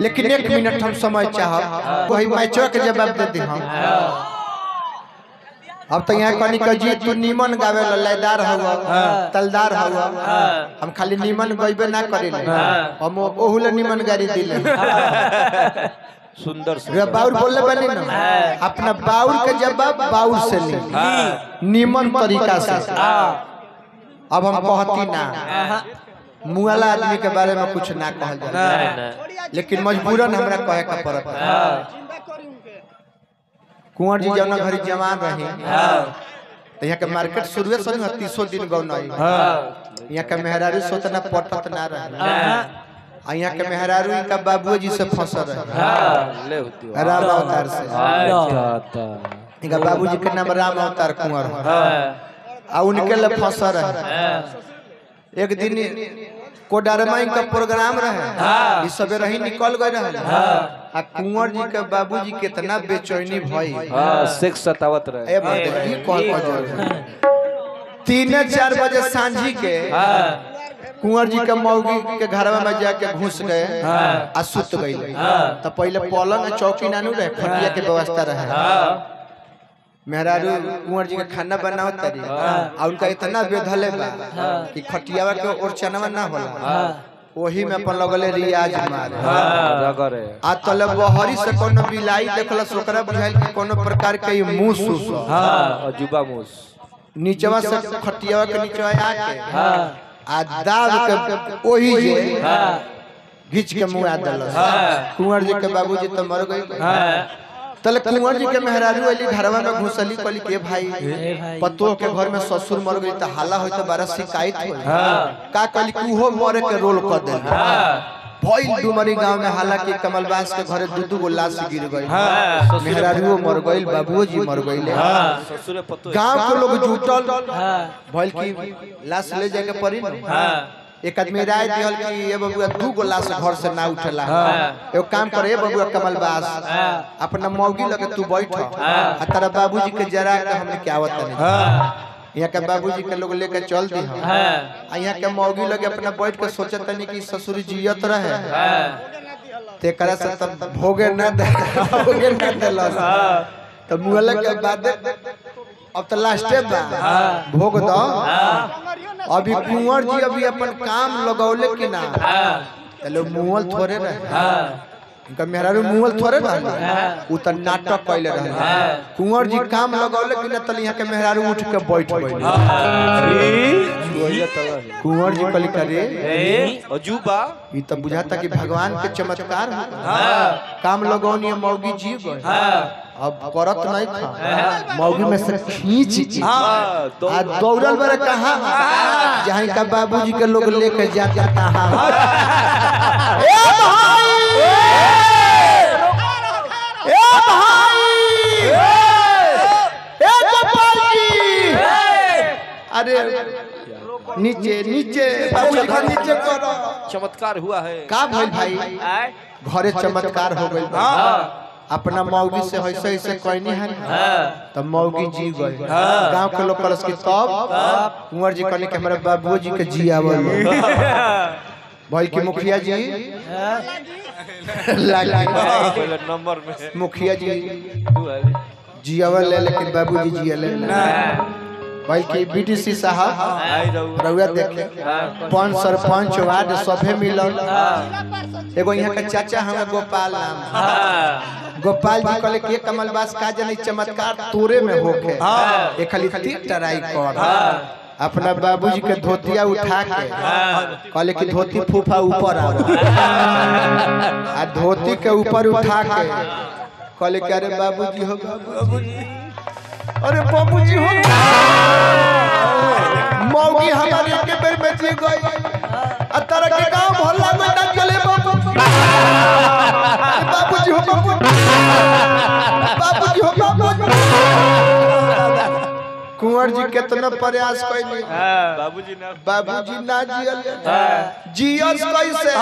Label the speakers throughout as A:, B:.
A: लेकिन एक मिनट हम समय चाहब वही मैचो के जवाब दे दी हम। अब तो यहाँ कहनी कह जी तू नीमन गावे ला लयदार हुआ तलदार हुआ हम खाली नीमन गइबे ना करेले। हम ओहुले नीमन गाड़ी दिले।
B: सुंदर
A: बाउर बोलले बनी ना? अपना बाउर के जवाब बाउर से ली। नीमन तरीका से। अब हम कहती ना। मुआला आदमी के बारे में कुछ ना कहल जाए। लेकिन मजबूरन हमरा कहे का पड़त। कुंवर जी जौना घरी जवान रही। तो यहाँ के मार्केट शुरुए से ही तीसो दिन गौनाई। यहाँ के मेहरारू सोतना पटत ना रहे आ यहाँ के मेहरारू इनका बाबुओ जी से फंसल रहे।
B: ले होती हो।
A: राम अवतार से।
B: अच्छा
A: इनका बाबूजी के नाम राम अवतार कुंवर। है। आ उनके लिए फंसा रहे। एक दिन कोडरमा का प्रोग्राम रहे। इस सबे रही निकल गए रहे आ कुंवर जी के बाबूजी कितना बेचैनी भई।
B: हाँ सेक्स सतावत रहे।
A: ए बंदे ई कौन कौन तीन चार बजे सांझी के कुंवर जी के मौगी के घर में जाके घुस गए आ सुत गई तो पहले पलंग चौकी नानू रहे खटिया के व्यवस्था रहे। मेहरारू कुंवर जी के खाना बनावत तारी। आ उनका इतना बेधले बा कि खटियावा के ओरचनवा ना होला। वही में अपन लगले रियाज मारे।
B: रगरे
A: आ तले बहरी से कोनो बिलाई देखलस ओकरा बुझाइल कि कोनो प्रकार के मुँह सुस।
B: हाँ। अजूबा मूस
A: नीचवा से खटियावा के नीचवा आके। आ दाब के ओही जे घिच के मुँह आ दलस। कुंवर जी के बाबूजी तो मर गई। तले कुंवर जी के मेहरारू अली घरवा में घुसली कहली के भाई पतो के घर में ससुर मर गई त हाला होई त बारा शिकायत होई। का कहली कि उहो मरे के रोल कर दे हाँ। भइल डुमरी गाँव में हालाँकि कमलबास के घरे दू दू गो लाश गिर गई। मेहरारूओ मर गइल बाबूओ जी मर गइले
B: ससुरे पतो
A: गाँव के लोग जुटल हाँ। भइल की लाश ले जाके पड़ी न? एक आदमी राय दिहल कि ये बबुआ दू गो लाश घर से ना उठेला। एगो काम करे बबुआ कमलबास अपना मौगी लगे तू बैठ। आ तारा बाबूजी के जरा के हमने क्या नहीं यहाँ के बाबूजी के लोग लेके चल दी आ यहाँ के मौगी लगे अपना बैठ के सोचत तनी कि ससुर जियत रहे। तेकरा से तब भोगे न दे भोगे न देलस। तो मुहला के बाद अब तो लास्टे बा भोग दो अभी कुंवर जी अभी अपन काम लगौले कि ना चलो मुहल थोड़े रहे इनका मेहरारू मुहल थोड़े रहे उ त नाटक कैले रहे कुंवर जी काम लगौले कि ना तले यहाँ के मेहरारू उठ के बैठ गए कुंवर जी कली करे।
B: अजूबा।
A: ई त बुझाता कि भगवान के चमत्कार हो। काम लगौनी मौगी जी गए अब करत नहीं था। मौगी में से खींच
B: हाँ तो
A: दौड़ल बड़े कहा? जहाँ का बाबूजी के लोग लेके जाता कहा ए भाई! ए भाई! ए गोपाल जी अरे नीचे नीचे बाबूजी नीचे करो।
B: चमत्कार हुआ है।
A: का भइल भाई? घरे चमत्कार हो गई अपना मौगी से ऐसे ऐसे कहनी है तब मौगी जी गए। गाँव के लोग करस की तब कुंवर जी कहने के हमारे बाबू जी के जी आवल भाई की मुखिया जी।
B: नंबर में
A: मुखिया जी। जी। आवल है लेकिन बाबू जी जी ले भाई की बीडीसी साहब
B: रहू
A: रउआ देखे। पंच सरपंच वार्ड सभे मिलल। एगो यहाँ का चाचा हमें गोपाल नाम। गोपाल जी कहले कि ये कमलबास का जनी चमत्कार तोरे में होके ये खाली तीर टराई कर। अपना बाबूजी के धोतिया उठा के कहले कि धोती फूफा ऊपर आओ आ धोती के ऊपर उठा के कहले कि अरे बाबूजी हो बाबूजी। अरे बाबूजी हो। मौगी हमारे के बेर में जी गई। आ तारा के गाँव मोहल्ला में ना चले बाबू कुंवर जी कितना प्रयास कैली
B: बाबूजी ने।
A: बाबूजी ना जियल जियस कैसे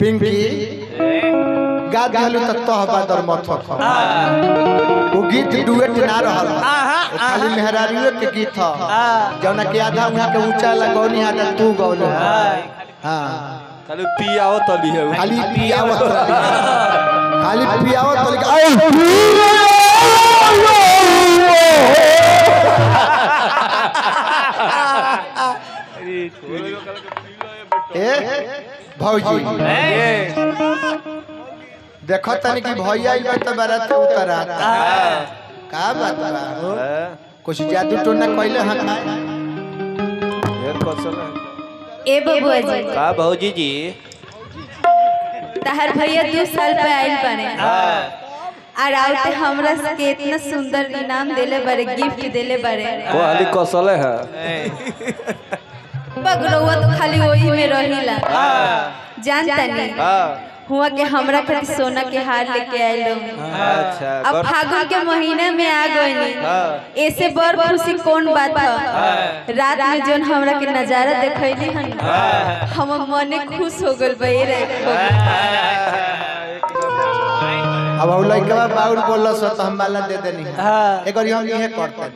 A: पिंकी गा दिहलु त तह बादर मत वो गीत डुएट ना रहल। खाली मेहरारियों के गीत ह। जौना के आधा उहाँ के ऊँचा लगौनी आधा तू गौल हाँ।
B: खाली पियाओ तली है
A: खाली पियावत रही खाली पियावत रही ए? भौजी। देखो तनी कि भैया बारात का बात बा? कुछ जादू टोना कइले हन
C: ए बबुआ जी।
B: का भौजी जी?
C: तहर भैया दो साल पे आइल बने। और आउते हमरा के इतना सुंदर इनाम देले बारे गिफ्ट देले बारे।
B: वो हाली कौशल है।
C: बगरौआ तो खाली वही में रहिला। जान तनी
B: हाँ।
C: हुआ के हमरा खातिर सोना के हार लेके आइल।
B: अच्छा
C: अब फागुन के महीने में आ गइनी
B: हाँ।
C: ऐसे बड़ खुशी कौन बात है। रात में जोन हमरा के नज़ारा देखैली हन हम मन खुश हो गइल बई रे
A: अब हम लइकवा बाउर बोलल सो त हम माला दे देनी एक और हम इहे करते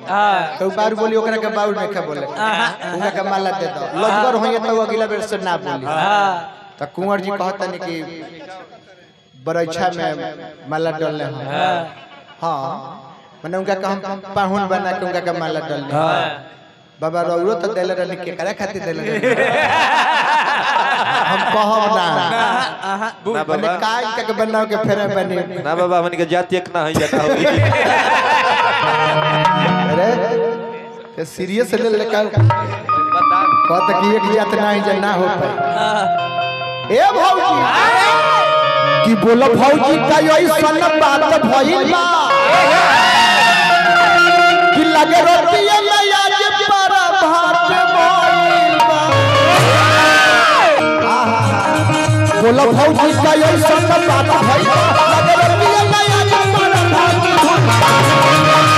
A: तो बाउर बोली ओकरा के बाउर नहीं के बोले? उनका के माला दे दो। लजगर होइए तो अगला बेर से ना बोली। त कुंवर जी कहतनी कि बरैछा में माला डालने हम हाँ। माने उनका के हम पाहुन बना के उनका के माला डालने बाबा रौरो तो देले रहनी के करे खातिर देले हम कहब ना।
B: ना।
A: माने
B: बाबा।
A: काय के बनाओ के फेरे बनी।
B: ना बाबा हमन के जाति एक ना है जाता होगी
A: अरे ये सीरियस ले ले का
B: बता
A: कहत कि एक जात नहीं जे ना हो पाए ए भौजी। कि बोलो भौजी का ऐसन बात भइल बा कि लगे रोटिए आहा। भौजी का ऐसन बात भइल लगे रोटिए में आज पर भात भइल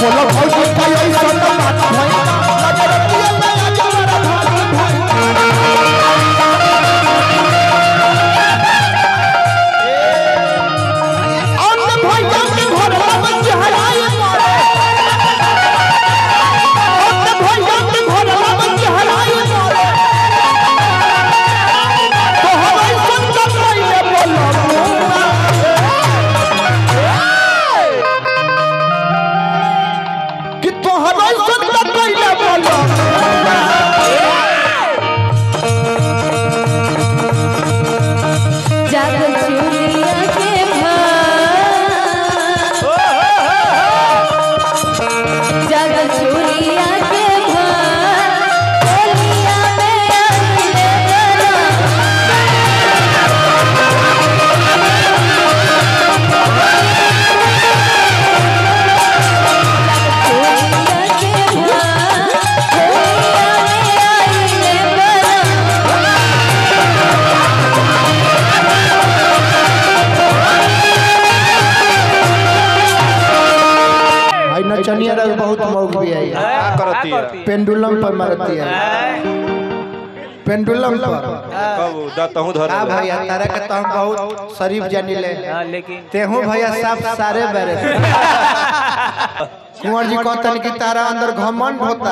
A: बोलो भौजी आई नचनिया बहुत मौक भी आई
B: करती है।
A: पेंडुलम पर मारती है। पेंडुलम पर।
B: धर।
A: भैया तारा के तो हम बहुत शरीफ जानी ले।
D: लेकिन
A: तेहू भैया साफ़ सारे बेरे। कुंवर जी कहतन कि तारा अंदर घमंड होता।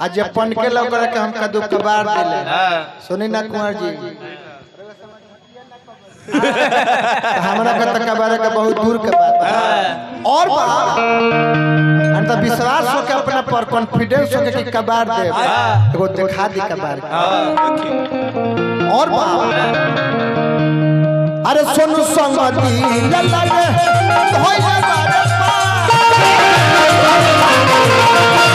A: आज जे पन के लग के हम कदू कबार दिले। सुनी ना कुंवर जी? हमरा के तकबर का बहुत दूर के बात है। हाँ। और बा। अंत तो विश्वास हो के अपना पर कॉन्फिडेंस हो के कि कबार दे हाँ। एगो दिखा दे कबार। हाँ, और बा। अरे सुन संगति। लल्ला होय बारे पा